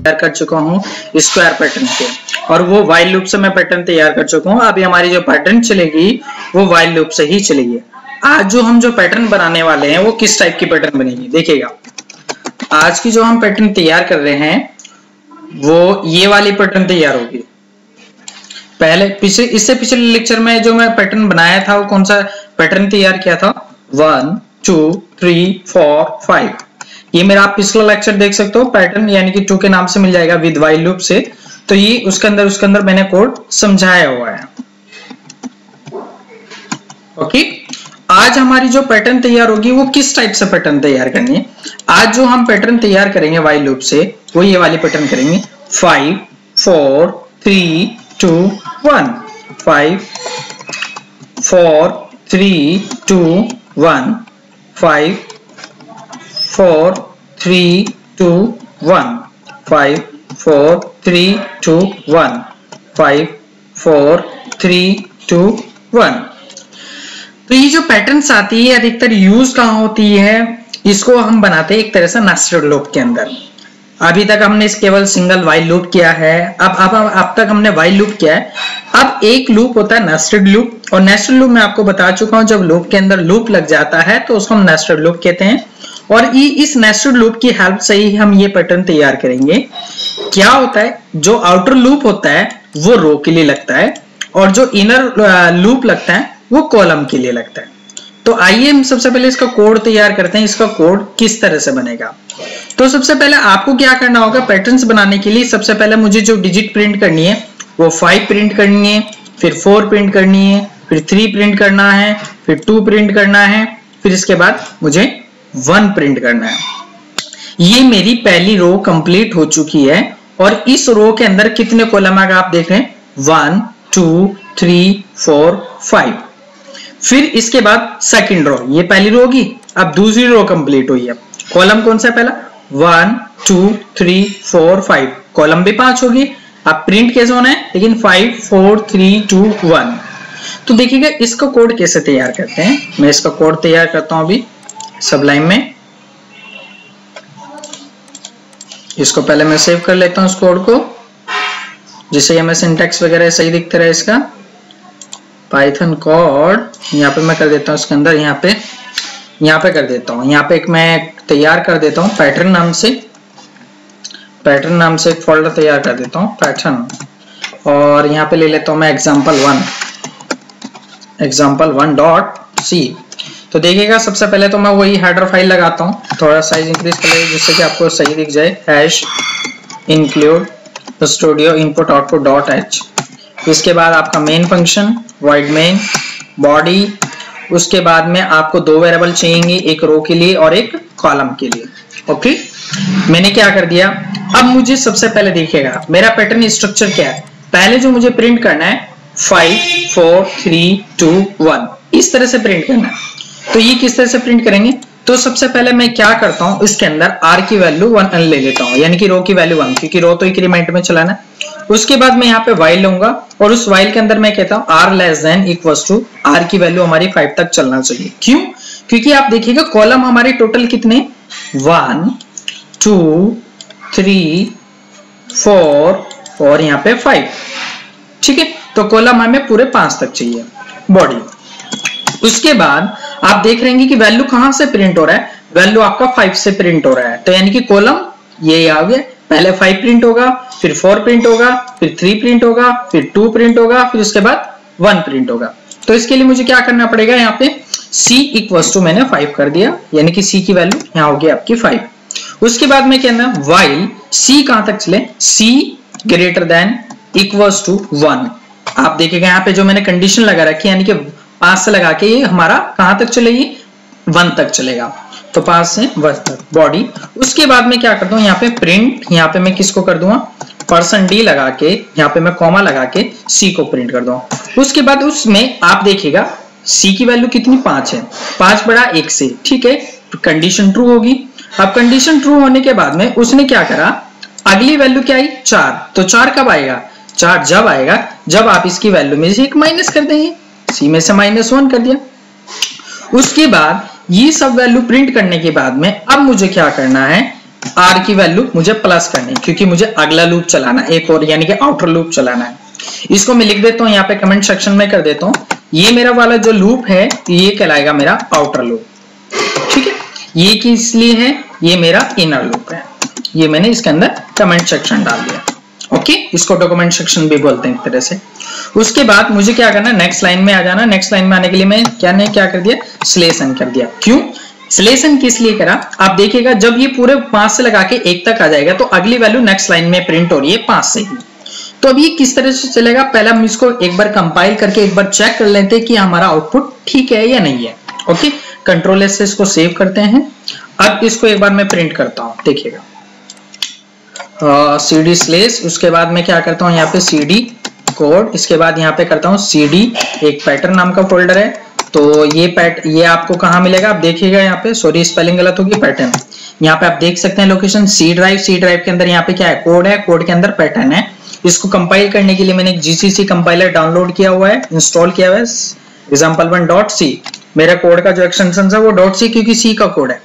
तैयार कर चुका हूँ स्क्वायर पैटर्न के। और वो वाइल लूप से मैं पैटर्न तैयार कर चुका हूँ। अभी हमारी जो पैटर्न चलेगी, वो वाइल लूप से ही चलेगी। आज जो हम जो पैटर्न बनाने वाले हैं, वो किस टाइप की पैटर्न बनेगी? देखिएगा। आज की जो हम पैटर्न तैयार कर रहे हैं, वो ये वाली पैटर्न तैयार होगी। पहले पिछले इससे पिछले लेक्चर में जो मैं पैटर्न बनाया था, वो कौन सा पैटर्न तैयार किया था? One two three four five ये मेरा आप पिछला लेक्चर देख सकते हो पैटर्न यानी कि टू के नाम से मिल जाएगा विद वाइल लूप से। तो ये उसके अंदर उसके अंदर मैंने कोड समझाया हुआ है। ओके आज हमारी जो पैटर्न तैयार होगी, वो किस टाइप से पैटर्न तैयार करनी है? आज जो हम पैटर्न तैयार करेंगे वाइल लूप से, वो ये वाली पैटर्न करेंगे। Five four three two one five four three two one five four three two one five four three two one five four three two one तो ये जो पैटर्न्स आती है, अधिकतर यूज़ कहाँ होती है? इसको हम बनाते हैं एक तरह से नेस्टेड लूप के अंदर। अभी तक हमने केवल सिंगल वाइल लूप किया है। अब अब अब तक हमने वाइल लूप किया है। अब एक लूप होता है नेस्टेड लूप और नेस्टेड लूप मैं आपको बता चुका हूँ, जब लूप के अंदर लूप लग जाता है तो उसको हम नेस्टेड लूप कहते हैं। और इस नेस्टेड लूप की हेल्प से ही हम ये पैटर्न तैयार करेंगे। क्या होता है? जो आउटर लूप होता है, वो रो के लिए लगता है और जो इनर लूप लगता है, वो कॉलम के लिए लगता है। तो आइए हम सबसे पहले इसका कोड तैयार करते हैं। इसका कोड किस तरह से बनेगा? तो सबसे पहले आपको क्या करना होगा? पैटर्न्स बनाने के लिए सबसे पहले मुझे जो डिजिट प्रिंट करनी है, वो फाइव प्रिंट करनी है, फिर फोर प्रिंट करनी है, फिर थ्री प्रिंट करना है, फिर टू प्रिंट करना है, फिर इसके बाद मुझे वन प्रिंट करना है। ये मेरी पहली रो कंप्लीट हो चुकी है और इस रो के अंदर कितने कॉलम है आप देख रहे हैं? One two three four five फिर इसके बाद सेकंड रो ये पहली रो होगी, अब दूसरी रो कंप्लीट हुई है। कॉलम कौन सा पहला? One two three four five column भी पाँच होगी। अब प्रिंट कैसे होना है? लेकिन five four three two one तो देखिएगा, इसका कोड कैसे तैयार करते हैं? मैं इसका कोड तैयार करता हूँ अभी। सब लाइन में। इसको पहले मैं सेव कर लेता हूँ इस कोड को। जिससे हमें सिंटेक्स वगैरह सही दिखता रहे इसका। पाइथन कोड यहाँ पे मैं कर देता हूँ इसके अंदर, यहाँ पे यहाँ पे कर देता हूँ। यहाँ पे एक मैं तैयार कर देता हूँ पैटर्न नाम से। पैटर्न नाम से एक फोल्डर तैयार कर देता हूँ पैटर्न और यहाँ पे ले लेता हूँ मैं example one example one dot C तो देखिएगा, सबसे पहले तो मैं वही हेडर फ़ाइल लगाता हूँ। थोड़ा साइज़ इंक्रीज कर ले जिससे कि आपको सही दिख जाए। Hash include studio input output dot H इसके बाद आपका main function wide main body उसके बाद में आपको दो वेरिएबल चाहिए एक रो के लिए और एक कॉलम के लिए। ओके मैंने क्या कर दिया? अब मुझे सबसे पहले देखिएगा, मेरा पैटर्न स्ट्रक्चर क्या है? पहले जो मुझे प्रिंट करना है five four three two one इस तरह से प्रिंट करना है। तो ये किस तरह से प्रिंट करेंगे? तो सबसे पहले मैं क्या करता हूँ, इसके अंदर आर की वैल्यू वन ले लेता हूँ, यानी कि रो की वैल्यू वन क्योंकि रो तो इंक्रीमेंट में चलाना उसके बाद मैं यहाँ पे वाइल लूँगा, और उस वाइल के अंदर मैं कहता हूँ R less than equal to R की वैल्यू हमारी फाइव तक चलना चाहिए। क्यों? क्योंकि आप देखिएगा कॉलम हमारे टोटल कितने? वन टू थ्री फोर और यहाँ पे फाइव ठीक है? तो कॉलम हमें पूरे पाँच तक चाहिए। बॉडी उसके बाद आप देख रहे हैं कि वैल्यू कहाँ से प्रिंट हो रहा है? वैल्यू आपका फाइव से प्रिंट हो रहा है। तो यानी कि कॉलम ये आ गया। पहले फाइव प्रिंट होगा, फिर फोर प्रिंट होगा, फिर थ्री प्रिंट होगा, फिर टू प्रिंट होगा, फिर उसके बाद वन प्रिंट होगा। तो इसके लिए मुझे क्या करना पड़ेगा यहाँ पे? C इक्वल टू मैंने फाइव कर दिया। यानी कि c की वैल्यू यहाँ होगी आपकी फाइव उसके बाद में कहना वाइल c कहाँ तक चले? C greater than equals to one आप देखिएगा यहाँ पे जो मैंने कंडीशन लगा रखी है, यानी कि पाँच से लगा के ये हमारा कहाँ तक चलेगी? वन तक चलेगा। तो पाँच से वन तक बॉडी उसके बाद में क्या करता हूँ, यहाँ पे प्रिंट यहाँ पे मैं किसको कर दूँगा? पर्सन डी लगा के, यहाँ पे मैं कॉमा लगा के सी को प्रिंट कर दूँगा। उसके बाद उसमें आप देखिएगा सी की वैल्यू कितनी? पाँच है। पाँच बड़ा एक से, ठीक है? कंडीशन ट्रू होगी। अब कंडीशन ट्रू होने के बाद में उसने क्या करा? अगली वैल्यू क्या आई? चार। तो चार कब आएगा? चार जब आएगा, जब आप इसकी वैल्यू में से एक माइनस कर देंगे। सी में से माइनस वन कर दिया उसके बाद ये सब वैल्यू प्रिंट करने के बाद में अब मुझे क्या करना है? आर की वैल्यू मुझे प्लस करनी है, क्योंकि मुझे अगला लूप चलाना एक और, यानी कि आउटर लूप चलाना है। इसको मैं लिख देता हूँ, यहाँ पे कमेंट सेक्शन में कर देता हूँ। ये मेरा वाला जो लूप है, ये कहलाएगा मेरा आउटर लूप ठीक है? ये किस लिए है? ये मेरा इनर लूप है। ये मैंने इसके अंदर कमेंट सेक्शन डाल दिया। ओके इसको डॉक्यूमेंट सेक्शन भी बोलते हैं एक तरह से। उसके बाद मुझे क्या करना नेक्स्ट लाइन में आ जाना। नेक्स्ट लाइन में आने के लिए मैं क्या ने क्या कर दिया? स्लेसन कर दिया। क्यों? स्लेसन किस लिए करा? आप देखिएगा, जब ये पूरे पाँच से लगा के एक तक आ जाएगा तो अगली वैल्यू नेक्स्ट लाइन में प्रिंट हो रही है पाँच से ही। तो अब ये किस तरह से चलेगा? पहले हम इसको एक बार कंपाइल करके एक बार चेक कर लेते हैं कि हमारा आउटपुट ठीक है या नहीं है। ओके कंट्रोल से इसको सेव करते हैं। अब इसको एक बार मैं प्रिंट करता हूँ। देखिएगा। सी डी स्लेस उसके बाद मैं क्या करता हूँ, यहाँ पे सी डी कोड इसके बाद यहाँ पे करता हूँ सी डी एक पैटर्न नाम का फोल्डर है। तो ये पैट ये आपको कहाँ मिलेगा? आप देखिएगा यहाँ पे। सॉरी स्पेलिंग गलत होगी पैटर्न यहाँ पे आप देख सकते हैं location C drive C drive के अंदर यहाँ पे क्या है? कोड है कोड के अंदर पैटर्न है। इसको कंपाइल करने के लिए मैंने एक जीसीसी कंपाइलर डाउनलोड किया हुआ है इंस्टॉल किया हुआ है। एग्ज़ाम्पल वन डॉट सी मेरा कोड का जो एक्सटेंशन है वो डॉट सी क्योंकि सी का कोड है।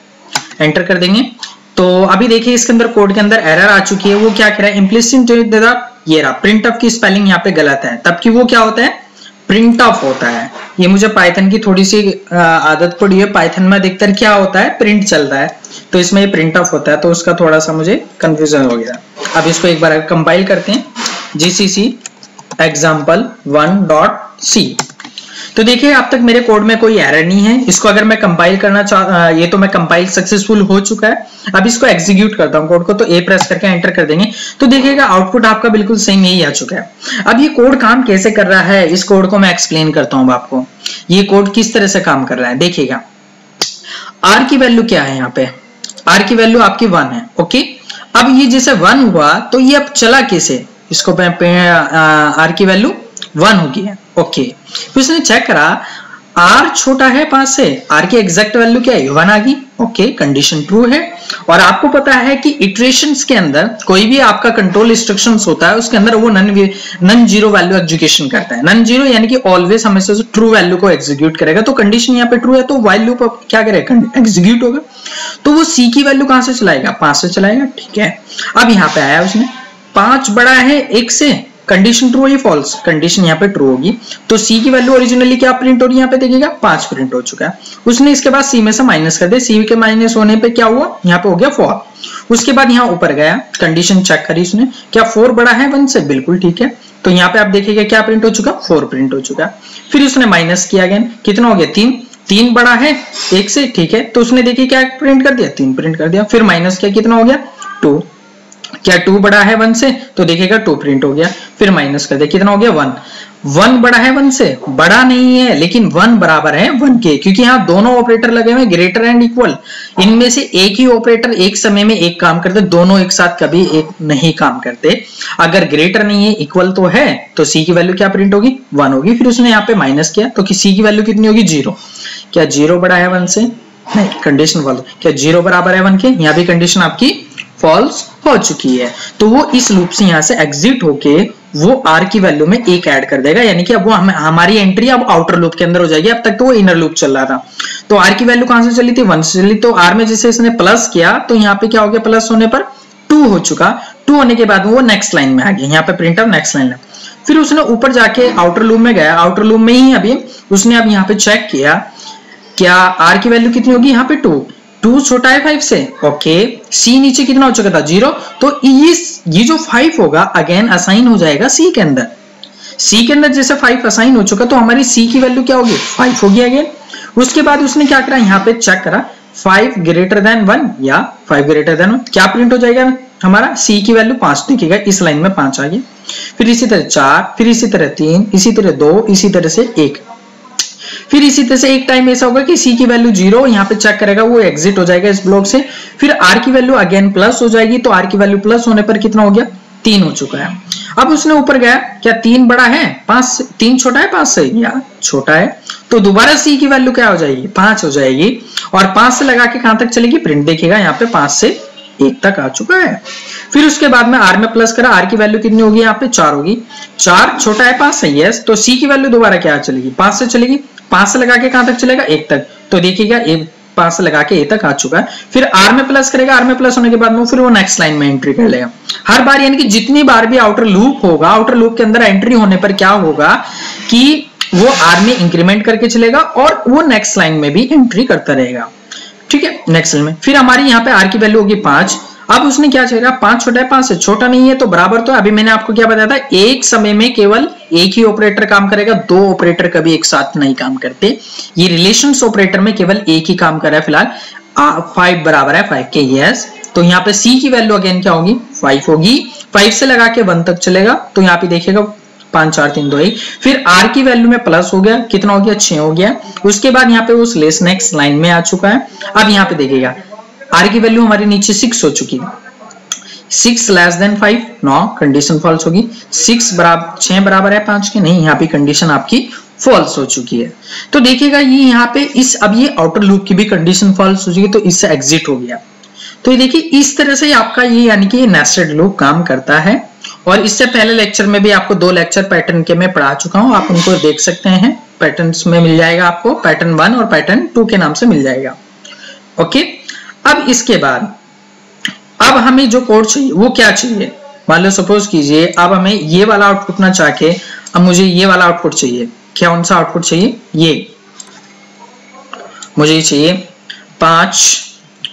एंटर कर देंगे। तो अभी देखिए इसके अंदर कोड के अंदर एरर आ चुकी है। वो क्या कह रहा है? इम्प्लिसिट ये रहा। प्रिंट ऑफ़ की स्पेलिंग यहाँ पे गलत है। तब की वो क्या होता है? प्रिंट ऑफ़ होता है। ये मुझे पाइथन की थोड़ी सी आदत पड़ी है। पाइथन में अधिकतर क्या होता है? प्रिंट चलता है। तो इसमें ये प्रिंट ऑफ़ होता है। तो उसका थोड़ा सा मुझे कंफ्यूजन हो गया। अब इसको एक बार कंपाइल करते हैं। GCC example one dot C तो देखिए, अब तक मेरे कोड में कोई एरर नहीं है। इसको अगर मैं कंपाइल करना चाह ये तो मैं कंपाइल सक्सेसफुल हो चुका है। अब इसको एग्जीक्यूट करता हूँ कोड को तो ए प्रेस करके एंटर कर देंगे। तो देखिएगा आउटपुट आपका बिल्कुल सेम यही आ चुका है। अब ये कोड काम कैसे कर रहा है, इस कोड को मैं एक्सप्लेन करता हूँ आपको। ये कोड किस तरह से काम कर रहा है, देखिएगा। आर की वैल्यू क्या है यहाँ पे? आर की वैल्यू आपकी वन है ओके अब ये जैसे वन हुआ तो ये अब चला कैसे? इसको मैं आर की वैल्यू वन है ओके। फिर उसने चेक करा आर छोटा है पास से आर की एग्जैक्ट वैल्यू क्या है? वन आ गई, ओके कंडीशन ट्रू है। और आपको पता है कि इटरेशंस के अंदर कोई भी आपका कंट्रोल इंस्ट्रक्शंस होता है, उसके अंदर वो non none zero value execution करता है। नन ज़ीरो यानी कि ऑलवेज हमेशा ट्रू वैल्यू को एग्जीक्यूट करेगा। तो कंडीशन यहाँ पे ट्रू है तो वैल्यू पर क्या करेगा? एग्जीक्यूट होगा। तो वो सी की वैल्यू कहाँ से चलाएगा? पाँच से चलाएगा, ठीक है। अब यहाँ पे आया उसने, पाँच बड़ा है एक से कंडीशन ट्रू है फॉल्स कंडीशन यहाँ पे ट्रू होगी। तो सी की वैल्यू ओरिजिनली क्या प्रिंट हो रही है? यहाँ पे देखिएगा, पाँच प्रिंट हो चुका है। उसने इसके बाद सी में से माइनस कर दिया। सी के माइनस होने पे क्या हुआ? यहाँ पे हो गया फोर उसके बाद यहाँ ऊपर गया कंडीशन चेक करी उसने। क्या फोर बड़ा है? वन से बिल्कुल ठीक है। तो यहाँ पे आप देखिएगा क्या प्रिंट हो चुका? फोर प्रिंट हो चुका फिर उसने माइनस किया गया कितना हो गया? तीन। तीन बड़ा है, एक से ठीक है। तो उसने देखिए क्या प्रिंट कर दिया? तीन प्रिंट कर दिया। फिर माइनस किया, कितना हो गया? टू क्या टू बड़ा है वन से? तो देखिएगा टू प्रिंट हो गया। फिर माइनस कर दे। कितना हो गया? वन वन बड़ा है वन से? बड़ा नहीं है, लेकिन वन बराबर है वन के। क्योंकि यहाँ दोनों ऑपरेटर लगे हुए ग्रेटर एंड इक्वल इनमें से एक ही ऑपरेटर एक समय में एक काम करते, दोनों एक साथ कभी एक नहीं काम करते। अगर ग्रेटर नहीं है इक्वल तो है तो सी की वैल्यू क्या प्रिंट होगी? वन होगी। फिर उसने यहाँ पे माइनस किया तो सी की वैल्यू कितनी होगी? ज़ीरो क्या ज़ीरो बड़ा है वन से? नहीं कंडीशन वाला क्या ज़ीरो बराबर है वन के? यहाँ भी कंडीशन आपकी फॉल्स हो चुकी है। तो वो इस लूप से यहाँ से एग्जिट होके वो आर की वैल्यू में एक ऐड कर देगा। यानी कि अब वो हम, हमारी एंट्री अब आउटर लूप के अंदर हो जाएगी। अब तक तो वो इनर लूप चल रहा था। तो आर की वैल्यू कहाँ से चली थी? वन से चली। तो आर में जैसे इसने प्लस किया तो यहाँ पे क्या हो गया? प्लस होने पर टू हो चुका। टू होने के बाद वो नेक्स्ट लाइन में आ गया। यहाँ पे प्रिंट ऑफ़ नेक्स्ट लाइन फिर उसने ऊपर जाके आउटर लूप में गया। आउटर लूप में ही अभी उसने अब यहाँ पे चेक किया। क्या आर की वैल्यू कितनी होगी यहाँ पे टू टू छोटा है फाइव से। ओके सी नीचे कितना हो चुका था? ज़ीरो तो इस ये जो फाइव होगा अगेन असाइन हो जाएगा सी के अंदर। सी के अंदर जैसे फाइव असाइन हो चुका तो हमारी सी की वैल्यू क्या होगी? फाइव होगी अगेन उसके बाद उसने क्या करा? यहाँ पे चेक करा। फाइव ग्रेटर देन वन या फाइव ग्रेटर देन वन क्या प्रिंट हो जाएगा? हमारा सी की वैल्यू पाँच दिखेगा। इस लाइन में पाँच आ गई। फिर इसी तरह चार, फिर इसी तरह तीन, इसी तरह दो, इसी तरह से एक। फिर इसी तरह से एक टाइम ऐसा होगा कि सी की वैल्यू ज़ीरो यहाँ पे चेक करेगा, वो एग्जिट हो जाएगा इस ब्लॉक से। फिर आर की वैल्यू अगेन प्लस हो जाएगी तो आर की वैल्यू प्लस होने पर कितना हो गया? तीन हो चुका है। अब उसने ऊपर गया, क्या तीन बड़ा है? पाँच तीन छोटा है, पाँच से? या, छोटा है। तो दोबारा सी की वैल्यू क्या हो जाएगी? पाँच हो जाएगी। और पाँच से लगा के कहाँ तक चलेगी? प्रिंट देखिएगा, यहाँ पे पाँच से एक तक आ चुका है। फिर उसके बाद में आर में प्लस करा आर की वैल्यू कितनी होगी यहाँ पे? चार होगी। चार छोटा है, पाँच सही है। तो सी की वैल्यू दोबारा क्या चलेगी? पाँच से चलेगी। पाँच से लगा के कहाँ तक चलेगा? एक तक। तो देखिएगा एक पाँच से लगा के ए तक आ चुका है। फिर आर में प्लस करेगा। आर में प्लस होने के बाद में फिर वो नेक्स्ट लाइन में एंट्री कर लेगा। हर बार यानी कि जितनी बार भी आउटर लूप होगा आउटर लूप के अंदर एंट्री होने पर क्या होगा कि वो आर में इंक्रीमेंट करके चलेगा और वो नेक्स्ट लाइन में भी एंट्री करता रहेगा। ठीक है? नेक्स्ट लाइन में। फिर हमारी यहाँ पे आर की वैल्यू होगी पाँच। अब उसने क्या चाहिए पाँच छोटा है, पाँच से छोटा नहीं है तो बराबर तो अभी मैंने आपको क्या बताया था, एक समय में केवल एक ही ऑपरेटर काम करेगा, दो ऑपरेटर कभी एक साथ नहीं काम करते। ये रिलेशन ऑपरेटर में केवल एक ही काम कर रहा है फ़िलहाल। फाइव बराबर है फाइव के यस तो यहाँ पे सी की वैल्यू अगेन क्या होगी? फाइव होगी। फाइव से लगा के वन तक चलेगा। तो यहाँ पे देखिएगा पाँच, चार, तीन, दो, एक। फिर आर की वैल्यू में प्लस हो गया। कितना हो गया? छह हो गया। उसके बाद यहाँ पे उस लेस नेक्स्ट लाइन में आ चुका है। अब यहाँ पे देखिएगा। आर की वैल्यू हमारी नीचे सिक्स हो चुकी है। Six less than five no condition false होगी। सिक्स बराबर छह बराबर है पाँच के। नहीं, यहाँ पे कंडीशन आपकी फॉल्स हो चुकी है। तो देखिएगा, ये यहाँ पे इस, अब ये आउटर लूप की भी कंडीशन फॉल्स हो चुकी है तो इससे एग्जिट हो गया। तो ये देखिए, इस तरह से आपका ये यानी कि नेस्टेड लूप काम करता है। और इससे पहले लेक्चर में भी आपको दो लेक्चर पैटर्न के मैं पढ़ा चुका हूँ। आप उनको देख सकते हैं। पैटर्न में मिल जाएगा आपको। पैटर्न वन और पैटर्न टू के नाम से मिल जाएगा। ओके अब इसके बाद, अब हमें जो कोड चाहिए, वो क्या चाहिए? मान लो सपोज़ कीजिए, अब हमें ये वाला आउटपुट ना चाह के अब मुझे ये वाला आउटपुट चाहिए। क्या कौन सा आउटपुट चाहिए? ये। मुझे चाहिए पाँच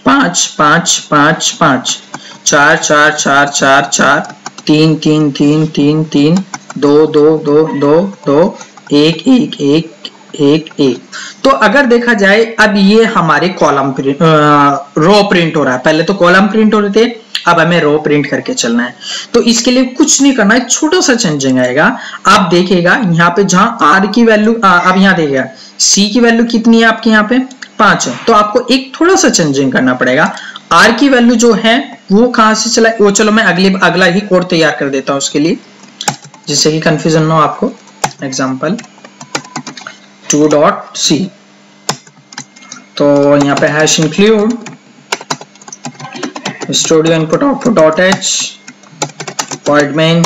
पाँच पाँच पाँच पाँच, चार चार चार चार चार तीन तीन तीन तीन तीन, दो दो दो दो दो, एक एक एक एक एक। तो अगर देखा जाए, अब ये हमारे कॉलम प्रिंट रो प्रिंट हो रहा है। पहले तो कॉलम प्रिंट हो रहे थे, अब हमें रो प्रिंट करके चलना है। तो इसके लिए कुछ नहीं करना है, छोटा सा चेंजिंग आएगा। आप देखेगा यहाँ पे जहाँ आर की वैल्यू अब यहाँ देखेगा सी की वैल्यू कितनी है आपके यहाँ पे? पाँच है। तो आपको एक थोड़ा सा चेंजिंग करना पड़ेगा। आर की वैल्यू जो है वो कहाँ से चला वो चलो मैं अगले अगला ही कोड तैयार कर देता हूँ उसके लिए। जिससे कि कंफ्यूजन ना हो आपको। एग्जांपल टू डॉट सी तो यहाँ पे hash include studio input output dot h point main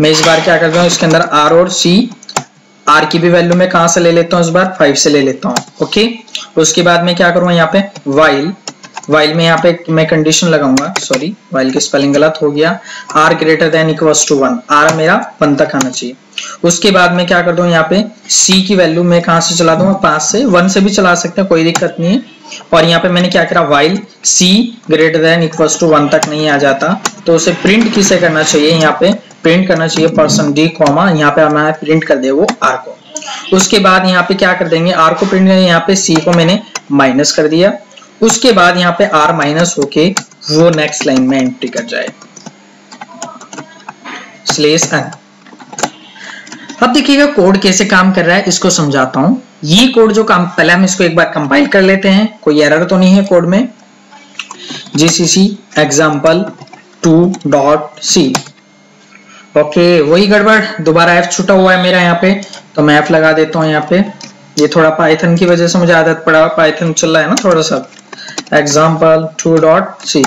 मैं इस बार क्या करता हूँ, इसके अंदर आर और सी आर की भी वैल्यू मैं कहाँ से ले लेता हूँ इस बार? फाइव से ले लेता हूँ ओके उसके बाद मैं क्या करूँगा यहाँ पे? वाइल वाइल में यहाँ पे मैं कंडीशन लगाऊँगा. सॉरी वाइल की स्पेलिंग गलत हो गया. R greater than equals to one R मेरा वन तक आना चाहिए. उसके बाद मैं क्या कर दूँ यहाँ पे? सी की वैल्यू मैं कहाँ से चला दूँगा? पाँच से. वन से भी चला सकते हैं. कोई दिक्कत नहीं है. और यहाँ पे मैंने क्या करा? While C greater than equals to one तक नहीं आ जाता. तो उसे प्रिंट किसे करना चाहिए? यहाँ पे प्रिंट करना चाहिए पर्सन डी कॉमा यहाँ पे हमें प्रिंट कर दे वो आर को. उसके बाद यहाँ पे क्या कर देंगे? आर को प्रिंट करेंगे। यहाँ पे सी को मैंने माइनस कर दिया। उसके बाद यहाँ पे आर माइनस होके वो नेक्स्ट लाइन में एंट्री कर जाए। स्लेस एन अब देखिएगा कोड कैसे काम कर रहा है, इसको समझाता हूँ। ये कोड जो काम, पहले हम इसको एक बार कंपाइल कर लेते हैं। कोई एरर तो नहीं है कोड में। GCC example to dot C okay वही गड़बड़, दोबारा एफ़ छुटा हुआ है मेरा यहाँ पे तो मैं एफ़ लगा देता हूँ यहाँ पे। ये थोड़ा पाइथन की वजह से मुझे आदत पड़ा पाइथन चल रहा है ना थोड़ा सा। Example to dot C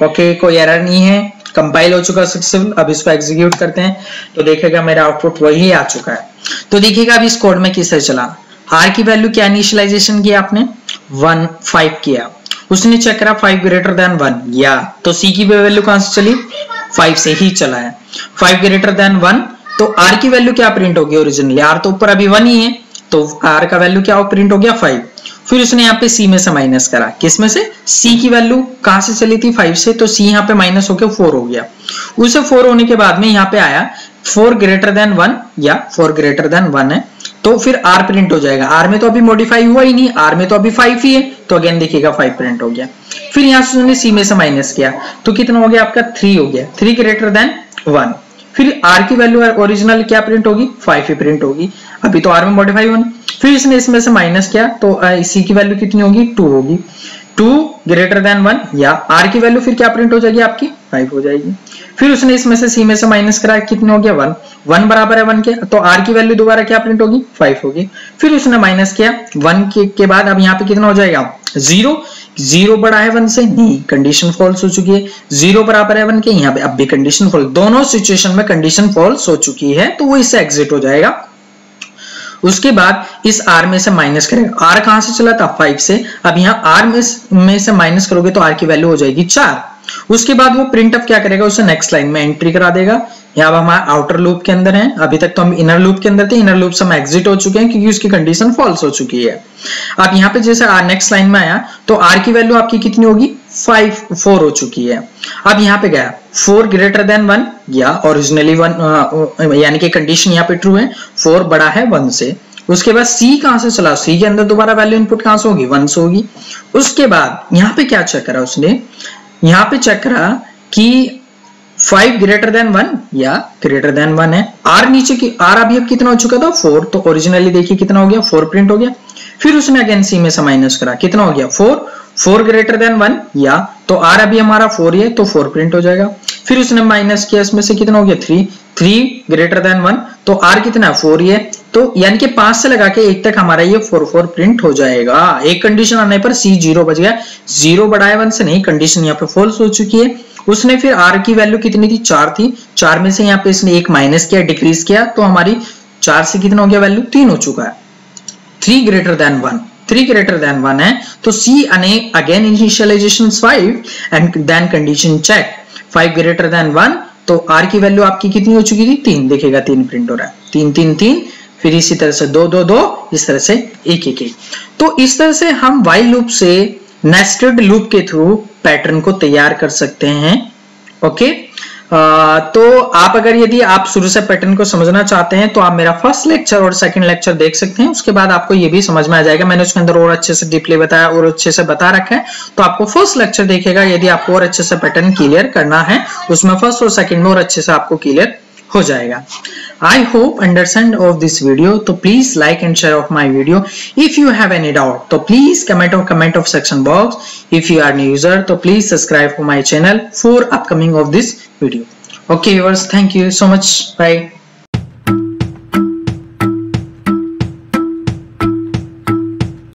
okay कोई एरर नहीं है कंपाइल हो चुका सक्सेसफुल अब इसको एग्जीक्यूट करते हैं। तो देखेगा मेरा आउटपुट वही आ चुका है। तो देखिएगा अब इस कोड में किससे चला आर की वैल्यू क्या इनिशियलाइजेशन किया आपने? वन फाइव किया। उसने चेक करा फाइव ग्रेटर देन वन या तो सी की वैल्यू कहाँ से चली? फाइव से ही चला है. फाइव ग्रेटर देन वन तो आर की वैल्यू क्या प्रिंट होगी ओरिजिनली आर तो ऊपर अभी वन ही है तो आर का वैल्यू क्या प्रिंट हो गया? फाइव फिर उसने यहाँ पे सी में से माइनस करा. किसमें से? सी की वैल्यू कहाँ से चली थी? फाइव से तो सी यहाँ पे माइनस होकर फोर हो गया. उसे फोर होने के बाद में यहाँ पे आया फोर ग्रेटर देन वन या फोर ग्रेटर देन वन है. तो फिर आर प्रिंट हो जाएगा। आर में तो अभी मॉडिफाई हुआ ही नहीं आर में तो अभी फाइव ही है तो अगेन देखिएगा फाइव प्रिंट हो गया। फिर यहाँ से उसने सी में से माइनस किया। तो कितना हो गया आपका? थ्री हो गया। थ्री ग्रेटर देन वन फिर आर की वैल्यू ओरिजिनल क्या प्रिंट होगी? फाइव ही प्रिंट होगी। अभी तो आर में मॉडिफाई होनी फिर इसने इसमें से माइनस किया तो सी की वैल्यू कितनी होगी? टू होगी। टू ग्रेटर देन वन या आर की वैल्यू फिर क्या प्रिंट हो जाएगी आपकी? फाइव हो जाएगी। फिर उसने इसमें से सी में से माइनस करा कितने हो गया? वन वन बराबर है वन के तो आर की वैल्यू दोबारा क्या प्रिंट होगी? फाइव होगी। फिर उसने माइनस किया वन के, के बाद अब यहाँ पे कितना हो जाएगा? ज़ीरो ज़ीरो बड़ा है वन से नहीं कंडीशन फॉल्स हो चुकी है। ज़ीरो बराबर है वन के यहाँ पे अब भी कंडीशन फॉल्स दोनों सिचुएशन में कंडीशन फॉल्स हो चुकी है तो वो इससे एग्जिट हो जाएगा। उसके बाद इस आर में से माइनस करेगा। आर कहाँ से चला था? फाइव से। अब यहाँ आर में, से माइनस करोगे तो आर की वैल्यू हो जाएगी चार। उसके बाद वो प्रिंट अप क्या करेगा? उसे नेक्स्ट लाइन में एंट्री करा देगा। यहाँ हमारे आउटर लूप के अंदर है। अभी तक तो हम इनर लूप के अंदर थे। इनर लूप से हम एग्जिट हो चुके हैं क्योंकि उसकी कंडीशन फॉल्स हो चुकी है। अब यहाँ पे जैसे आर नेक्स्ट लाइन में आया तो आर की वैल्यू आपकी कितनी होगी? फाइव फोर हो चुकी है। अब यहाँ पे गया। फोर ग्रेटर देन वन या ओरिजिनली वन यानी कि कंडीशन यहाँ पे ट्रू है। फोर बड़ा है वन से। उसके बाद सी कहाँ से चला? सी के अंदर दोबारा वैल्यू इनपुट कहाँ से होगी? वन से होगी। उसके बाद यहाँ पे क्या चेक करा उसने? यहाँ पे चेक करा कि फाइव ग्रेटर देन वन या ग्रेटर देन वन है। आर नीचे की आर अभी अब कितना हो चुका था? फोर तो ओरिजिनली देखिए कितना हो गया? फोर प्रिंट हो गया। फिर उसने अगेन सी में से माइनस करा। कितना हो गया? Four four greater than one या तो आर अभी हमारा फोर है तो फोर प्रिंट हो जाएगा। फिर उसने माइनस किया, इसमें से कितना हो गया? Three three greater than one तो आर कितना? है फोर है। तो यानी कि पाँच से लगा के एक तक हमारा ये फोर फोर प्रिंट हो जाएगा। एक कंडीशन आने पर सी ज़ीरो बच गया। ज़ीरो बढ़ाया वन से नहीं कंडीशन यहाँ पे फॉल्स हो चुकी है। उसने फिर आर की वैल्यू कितनी थी? चार थी। चार में से यहाँ पे इसने एक माइनस किया डिक्रीज किया तो हमारी चार से कितना हो गया? वैल्यू तीन हो चुका है। Three greater than one three greater than one है। तो see and again initialization five and then condition check five greater than one तो आर की वैल्यू आपकी कितनी हो चुकी थी? तीन। देखेगा तीन प्रिंट हो रहा है। तीन तीन तीन। फिर इसी तरह से दो दो दो इस तरह से एक एक एक। तो इस तरह से हम वाइल लूप से नेस्टेड लूप के थ्रू पैटर्न को तैयार कर सकते हैं ओके आ, तो आप अगर यदि आप शुरू से पैटर्न को समझना चाहते हैं तो आप मेरा फ़र्स्ट लेक्चर और सेकंड लेक्चर देख सकते हैं। उसके बाद आपको ये भी समझ में आ जाएगा। मैंने उसके अंदर और अच्छे से डीपली बताया और अच्छे से बता रखा है। तो आपको फ़र्स्ट लेक्चर देखेगा यदि आपको और अच्छे से पैटर्न क्लियर करना है उसमें फ़र्स्ट और सेकंड में और अच्छे से आपको क्लियर हो जाएगा। I hope understand of this video तो please like and share of my video if you have any doubt तो please comment of comment of section box if you are new user तो please subscribe my channel for upcoming of this video okay yours thank you so much bye